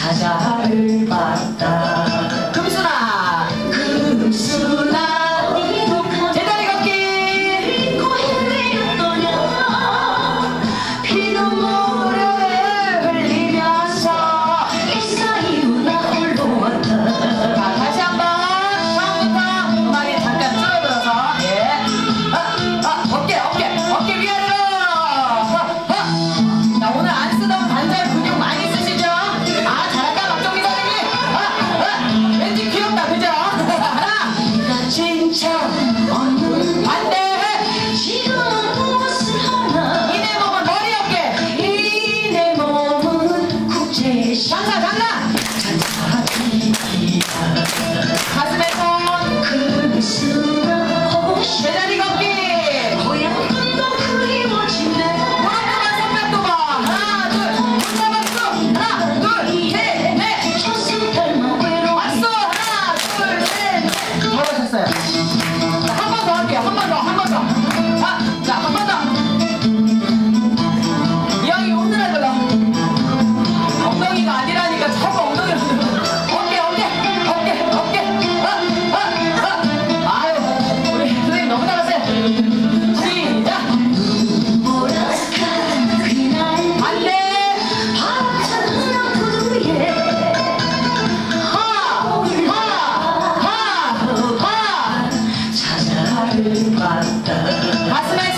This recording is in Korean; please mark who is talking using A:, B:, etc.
A: 사자를 봤다. シャ Hasna